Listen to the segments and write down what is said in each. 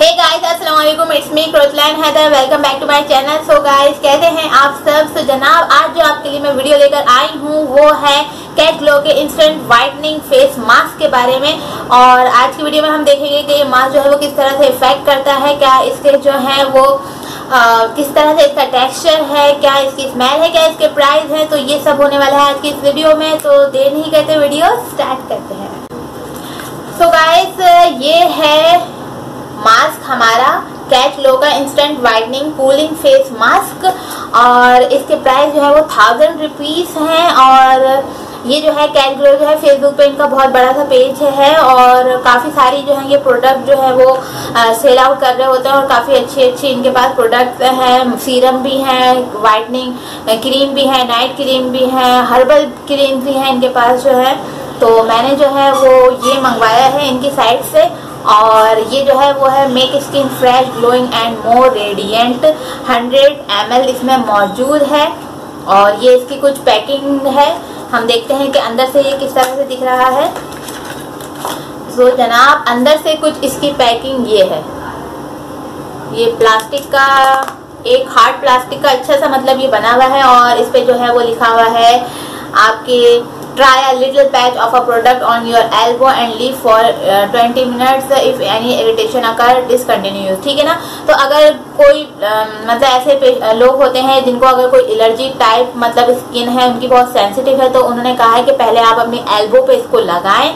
हे guys अस्सलाम वालेकुम it's me Haider welcome back to my channel so guys कैसे हैं आप सब? So, जनाब आज जो आपके लिए मैं वीडियो लेकर आई हूँ वो है कैट ग्लो के इंस्टेंट वाइटनिंग फेस मास्क के बारे में। और आज की वीडियो में हम देखेंगे कि ये मास्क जो है वो किस तरह से इफ़ेक्ट करता है क्या इसके जो है वो आ, किस तरह से इसका टेक्सचर है क्या इसकी स्मेल है क्या इसके प्राइस है। तो ये सब होने वाला है आज की इस वीडियो में। तो देर नहीं करते वीडियो स्टार्ट करते हैं। सो so गाइस ये है मास्क हमारा कैच लोगा instant whitening cooling face mask और इसके प्राइस जो है वो थाउज़ेंड रुपीज़ है, और ये जो है कैच ग्लो जो है फेसबुक पे इनका बहुत बड़ा सा पेज है, और काफ़ी सारी जो है ये प्रोडक्ट जो है वो सेल आउट कर रहे होते हैं, और काफ़ी अच्छी अच्छी इनके पास प्रोडक्ट हैं सीरम भी हैं वाइटनिंग क्रीम भी है नाइट क्रीम भी है हर्बल क्रीम भी है इनके पास जो है। तो मैंने जो है वो ये मंगवाया है इनकी साइट से और ये जो है वो है make skin fresh glowing and more radiant 100 M इसमें मौजूद है। और ये इसकी कुछ पैकिंग है। हम देखते हैं कि अंदर से ये किस तरह से दिख रहा है। तो जनाब, अंदर से कुछ इसकी पैकिंग ये है। ये प्लास्टिक का, एक हार्ड प्लास्टिक का अच्छा सा मतलब ये बना हुआ है और इस पे जो है वो लिखा हुआ है आपके try a little patch of a product on your elbow and leave for uh, 20 minutes if any irritation occur discontinue ठीक है ना तो अगर कोई uh, मतलब ऐसे लोग होते हैं जिनको अगर कोई एलर्जी टाइप मतलब स्किन है उनकी बहुत सेंसिटिव है तो उन्होंने कहा है कि पहले आप अपनी एल्बो पे इसको लगाएँ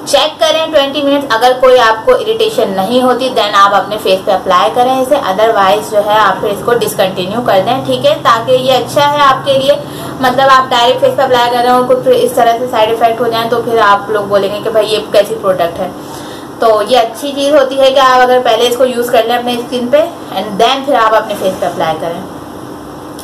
चेक करें 20 मिनट अगर कोई आपको इरिटेशन नहीं होती देन आप अपने फेस पे अप्लाई करें इसे। अदरवाइज़ जो है, आप फिर इसको डिसकंटिन्यू कर दें, ठीक है? ताकि ये अच्छा है आपके लिए। मतलब आप डायरेक्ट फेस पे अप्लाई कर रहे हो, कुछ इस तरह से साइड इफ़ेक्ट हो जाए तो फिर आप लोग बोलेंगे कि भाई ये कैसी प्रोडक्ट है। तो ये अच्छी चीज़ होती है कि आप अगर पहले इसको यूज़ कर लें अपने स्किन पे एंड देन फिर आप अपने फेस पे अप्लाई करें।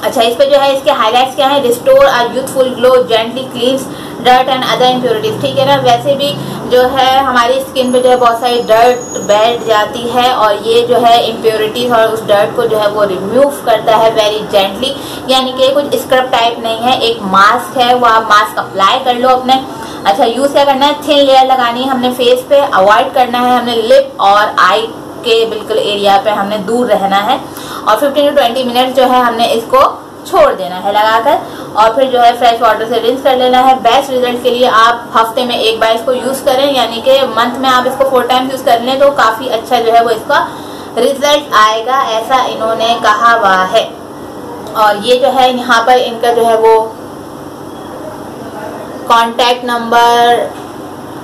अच्छा इस पर जो है, इसके हाईलाइट्स क्या है? Restore our youthful glow gently cleanse dirt and other impurities ठीक है ना? वैसे भी जो है, हमारी स्किन पे जो है बहुत सारी डर्ट बैठ जाती है और ये जो है इम्प्योरिटीज और उस डर्ट को जो है वो रिमूव करता है वेरी जेंटली यानी कि कुछ स्क्रब टाइप नहीं है, एक मास्क है, वो आप मास्क अप्लाई कर लो अपने। अच्छा यूज़ क्या करना है? थिन लेयर लगानी है हमने फेस पे अवॉइड करना है हमने लिप और आई के बिल्कुल एरिया पे हमने दूर रहना है। और 15 टू 20 मिनट जो है हमने इसको छोड़ देना है लगाकर और फिर जो है फ्रेश वाटर से रिंस कर लेना है। बेस्ट रिज़ल्ट के लिए आप हफ़्ते में एक बार इसको यूज़ करें, यानी कि मंथ में आप इसको फोर टाइम्स यूज़ कर लें तो काफ़ी अच्छा जो है वो इसका रिज़ल्ट आएगा, ऐसा इन्होंने कहा हुआ है। और ये जो है यहाँ पर इनका जो है वो कांटेक्ट नंबर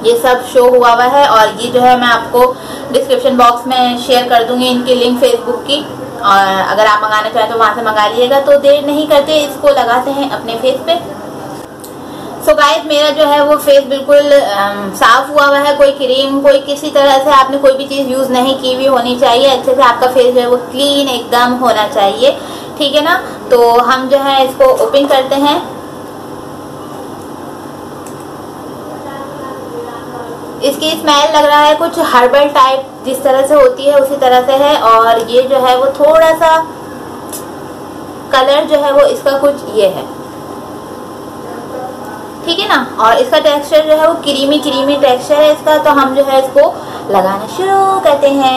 ये सब शो हुआ हुआ है। और ये जो है मैं आपको डिस्क्रिप्शन बॉक्स में शेयर कर दूँगी इनकी लिंक फेसबुक की। और अगर आप मंगाना चाहें तो वहाँ से मंगा लीजिएगा। तो देर नहीं करते इसको लगाते हैं अपने फेस पे। सो so गाइस मेरा जो है वो फेस बिल्कुल साफ़ हुआ हुआ है। कोई क्रीम कोई किसी तरह से आपने कोई भी चीज़ यूज़ नहीं की हुई होनी चाहिए। अच्छे से आपका फेस जो है वो क्लीन एकदम होना चाहिए। ठीक है ना? तो हम जो है इसको ओपन करते हैं। इसकी स्मेल लग रहा है, कुछ हर्बल टाइप जिस तरह से होती है, उसी तरह से है। और ये जो है, वो थोड़ा सा कलर जो है, वो इसका कुछ ये है। ठीक है ना? और इसका टेक्सचर जो है, वो क्रीमी क्रीमी टेक्सचर है इसका तो हम जो है इसको लगाना शुरू करते हैं।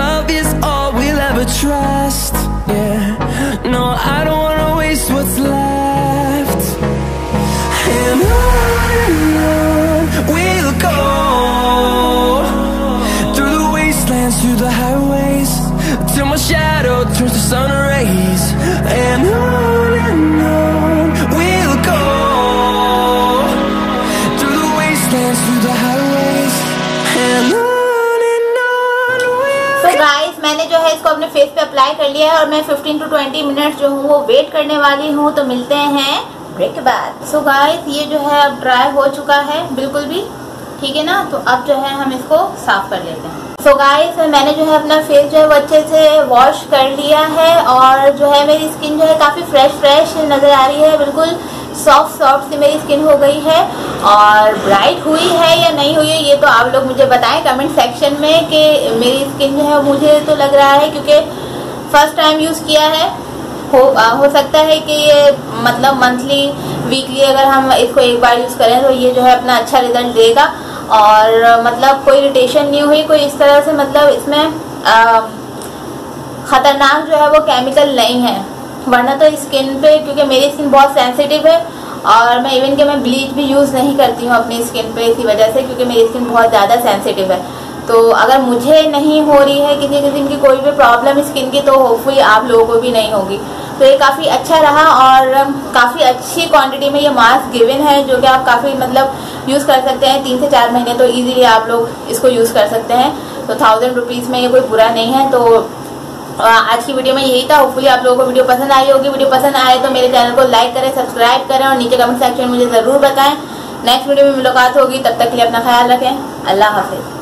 wastelands, through the highways Till my shadow turns to sun rays And on and on we'll go Through the wastelands, through the highways And on guys, मैंने जो है इसको अपने फेस पे अप्लाई कर लिया है और मैं 15 टू 20 मिनट जो हूँ वो वेट करने वाली हूँ तो मिलते हैं ब्रेक के बाद सो गाइस ये जो है अब ड्राई हो चुका है बिल्कुल भी ठीक है ना तो अब जो है हम इसको साफ़ कर लेते हैं सो गाइस मैंने जो है अपना फेस जो है वो अच्छे से वॉश कर लिया है और जो है मेरी स्किन जो है काफ़ी फ्रेश फ्रेश नज़र आ रही है। बिल्कुल सॉफ्ट सॉफ्ट सी मेरी स्किन हो गई है और ब्राइट हुई है या नहीं हुई है ये तो आप लोग मुझे बताएँ कमेंट सेक्शन में कि मेरी स्किन जो है मुझे तो लग रहा है क्योंकि फ़र्स्ट टाइम यूज़ किया है। हो आ, हो सकता है कि ये मतलब मंथली वीकली अगर हम इसको एक बार यूज़ करें तो ये जो है अपना अच्छा रिज़ल्ट देगा। और मतलब कोई इरिटेशन नहीं हुई, कोई इस तरह से मतलब इसमें ख़तरनाक जो है वो केमिकल नहीं है। वरना तो स्किन पे, क्योंकि मेरी स्किन बहुत सेंसिटिव है, और मैं इवन कि मैं ब्लीच भी यूज़ नहीं करती हूँ अपनी स्किन पे इसी वजह से, क्योंकि मेरी स्किन बहुत ज़्यादा सेंसिटिव है। तो अगर मुझे नहीं हो रही है किसी किस्म की कोई भी प्रॉब्लम स्किन की तो होपफुली आप लोगों को भी नहीं होगी। तो ये काफ़ी अच्छा रहा, और काफ़ी अच्छी क्वांटिटी में ये मास्क गिवन है, जो कि आप काफ़ी मतलब यूज़ कर सकते हैं। तीन से चार महीने तो ईजिली आप लोग इसको यूज़ कर सकते हैं। तो थाउज़ेंड रुपीज़ में ये कोई बुरा नहीं है। तो आज की वीडियो में यही था। होपफुली आप लोगों को वीडियो पसंद आई होगी। वीडियो पसंद आए तो मेरे चैनल को लाइक करें सब्सक्राइब करें और नीचे कमेंट सेक्शन में मुझे ज़रूर बताएँ। नेक्स्ट वीडियो में मुलाकात होगी। तब तक के लिए अपना ख्याल रखें। अल्लाह हाफिज़।